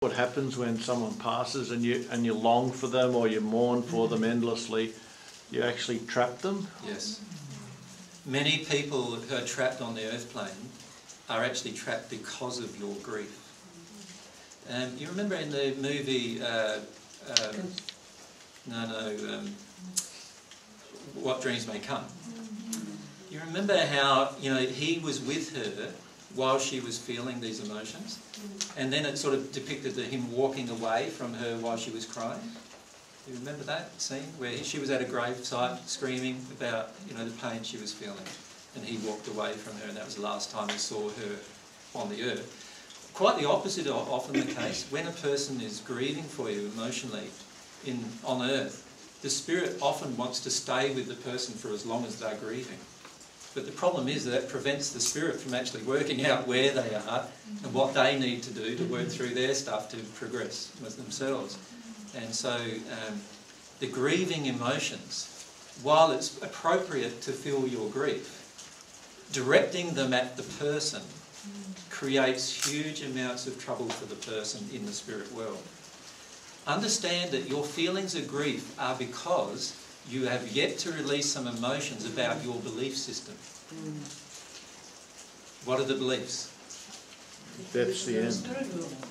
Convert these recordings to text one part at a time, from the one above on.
what happens when someone passes and you and you long for them or you mourn for them endlessly? You actually trap them. Yes. Many people who are trapped on the earth plane are actually trapped because of your grief. Um, you remember in the movie, uh, um, no, no, um, What Dreams May Come. You remember how you know he was with her while she was feeling these emotions, and then it sort of depicted the, him walking away from her while she was crying. You remember that scene where he, she was at a gravesite screaming about you know the pain she was feeling, and he walked away from her, and that was the last time he saw her on the earth. Quite the opposite of often the case. When a person is grieving for you emotionally in on earth, the spirit often wants to stay with the person for as long as they're grieving. But the problem is that it prevents the spirit from actually working out where they are and what they need to do to work through their stuff to progress with themselves. And so um, the grieving emotions, while it's appropriate to feel your grief, directing them at the person creates huge amounts of trouble for the person in the spirit world. Understand that your feelings of grief are because you have yet to release some emotions about your belief system. What are the beliefs? That's the end.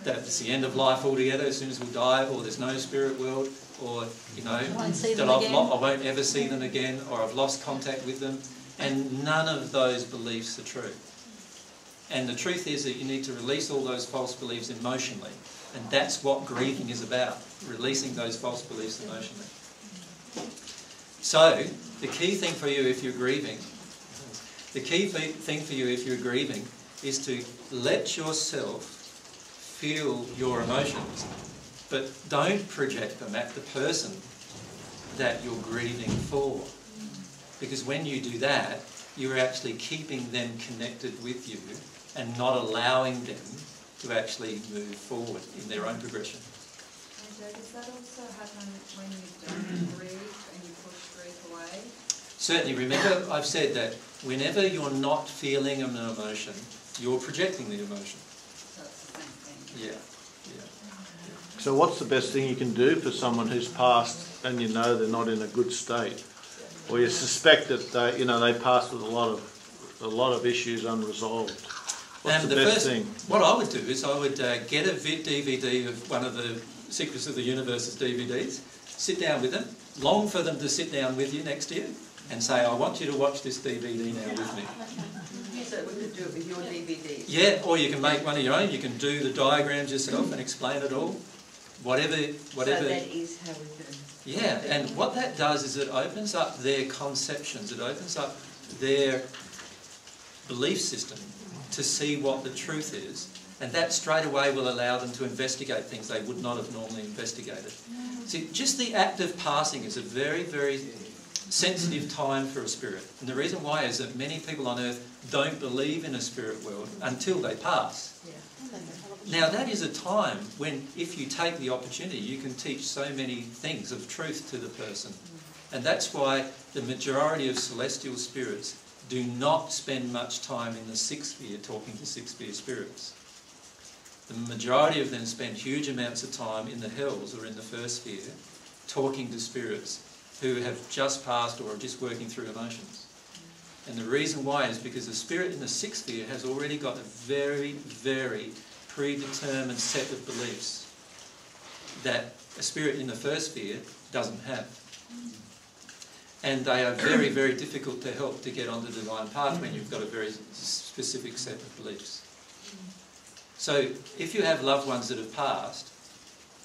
That it's the end of life altogether, as soon as we die, or there's no spirit world, or, you know, that I've lo- I won't ever see them again, or I've lost contact with them. And none of those beliefs are true. And the truth is that you need to release all those false beliefs emotionally. And that's what grieving is about, releasing those false beliefs emotionally. So, the key thing for you if you're grieving, the key thing for you if you're grieving is to let yourself feel your emotions, but don't project them at the person that you're grieving for. Because when you do that, you're actually keeping them connected with you and not allowing them to actually move forward in their own progression. And does that also happen when you don't grieve and you push grief away? Certainly, remember I've said that whenever you're not feeling an emotion, you're projecting the emotion. So it's the same thing. Yeah, yeah. So what's the best thing you can do for someone who's passed and you know they're not in a good state, or you suspect that they, you know they passed with a lot of a lot of issues unresolved? What's Um, the, best first, thing? what I would do is I would uh, get a DVD of one of the Secrets of the Universe's DVDs, sit down with them, long for them to sit down with you next to you, and say, I want you to watch this DVD now with me. So we could do it with your DVD. Yeah, or you can make one of your own. You can do the diagrams yourself and explain it all. Whatever, whatever. So that is how we do. Yeah, and what that does is it opens up their conceptions, it opens up their belief system to see what the truth is, and that straight away will allow them to investigate things they would not have normally investigated. See, just the act of passing is a very, very sensitive time for a spirit. And the reason why is that many people on earth don't believe in a spirit world until they pass. Now, that is a time when, if you take the opportunity, you can teach so many things of truth to the person. Mm. And that's why the majority of celestial spirits do not spend much time in the sixth sphere talking to sixth sphere spirits. The majority of them spend huge amounts of time in the hells or in the first sphere talking to spirits who have just passed or are just working through emotions. And the reason why is because the spirit in the sixth sphere has already got a very, very predetermined set of beliefs that a spirit in the first sphere doesn't have. And they are very, very difficult to help to get on the divine path when you've got a very specific set of beliefs. So if you have loved ones that have passed,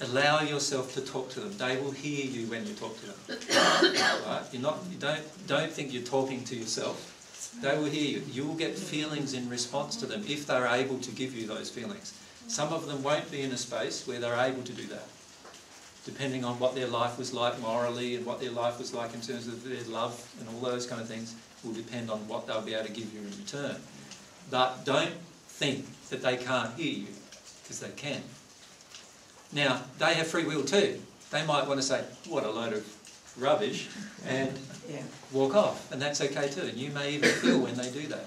allow yourself to talk to them. They will hear you when you talk to them. Right? You're not, you don't, don't think you're talking to yourself. They will hear you. You will get feelings in response to them if they're able to give you those feelings. Some of them won't be in a space where they're able to do that, depending on what their life was like morally and what their life was like in terms of their love and all those kind of things will depend on what they'll be able to give you in return. But don't think that they can't hear you, because they can. Now, they have free will too. They might want to say, what a load of rubbish, and Yeah. walk off, and that's okay too. And you may even feel when they do that.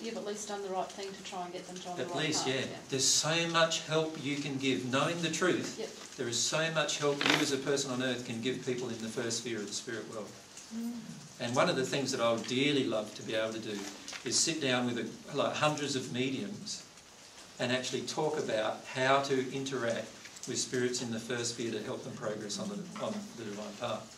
You've at least done the right thing to try and get them to on the At right least, path. yeah. There's so much help you can give. Knowing the truth, Yep. there is so much help you as a person on earth can give people in the first sphere of the spirit world. Mm. And one of the things that I would dearly love to be able to do is sit down with a, like hundreds of mediums and actually talk about how to interact with spirits in the first sphere to help them progress on the, on the divine path.